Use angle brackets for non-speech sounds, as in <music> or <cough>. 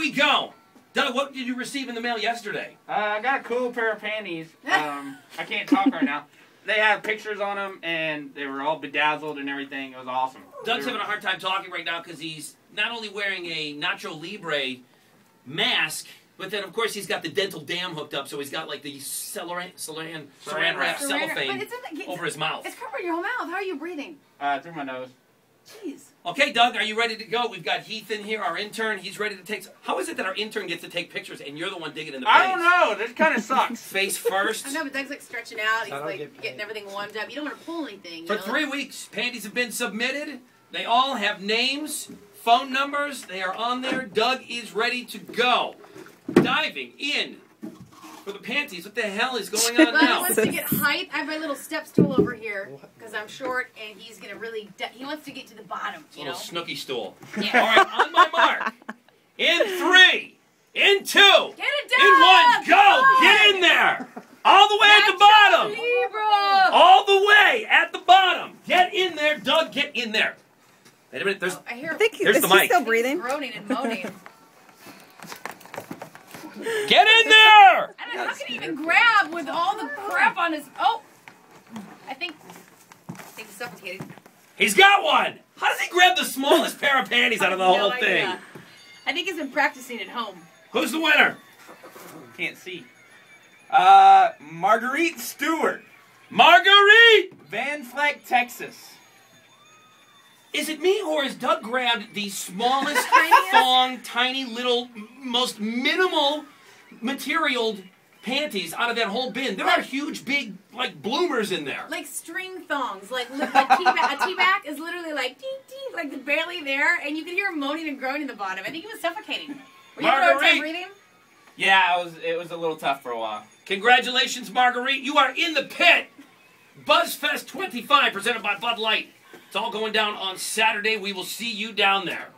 we go. Doug, what did you receive in the mail yesterday? Uh, I got a cool pair of panties. <laughs> Um, I can't talk right now. They had pictures on them, and they were all bedazzled and everything. It was awesome. Doug's were- having a hard time talking right now because he's not only wearing a Nacho Libre mask, but then of course he's got the dental dam hooked up, so he's got like the Celeran, Celeran, saran wrap Saran- cellophane But it's in the, over his mouth. It's covering your whole mouth. How are you breathing? uh, through my nose. Jeez. Okay, Doug, are you ready to go? We've got Heath in here, our intern. He's ready to take. How is it that our intern gets to take pictures and you're the one digging in the I don't know. This kind of <laughs> sucks. Face first. I know, but Doug's like stretching out. He's like get getting everything warmed up. You don't want to pull anything. You For know? three weeks, panties have been submitted. They all have names, phone numbers. They are on there. Doug is ready to go. Diving in for the panties. What the hell is <laughs> going on Well, he now? wants to get height. I have my little step stool over here because I'm short, and he's gonna really. he wants to get to the bottom. You Little know. snooky stool. Yeah. All right, on my <laughs> mark. In three, in two, Get it done. in one, go! Get in there! All the way at the bottom! Libra. All the way at the bottom! Get in there, Doug, get in there. Wait a minute, there's oh, I hear. I think There's is the he mic. still breathing? Groaning and moaning. Get in there! I don't how can he even grab with all the crap on his? Oh, I think. I think he's suffocating. He's got one! How does he grab the smallest pair of panties out of the No whole idea. thing? I think he's been practicing at home. Who's the winner? Can't see. Uh, Marguerite Stewart, Marguerite! Van Vleck, Texas. Is it me or has Doug grabbed the smallest <laughs> Tiniest? thong, tiny little, most minimal materialed panties out of that whole bin? There are huge, big, like bloomers in there. Like string thongs, like li- a tea bag. A tea bag is literally like dee dee, like barely there, and you can hear him moaning and groaning in the bottom. I think he was suffocating. Were you having a time Marguerite. breathing? Yeah, it was it was a little tough for a while. Congratulations, Marguerite. You are in the pit. BuzzFest 25 presented by Bud Light. It's all going down on Saturday. We will see you down there.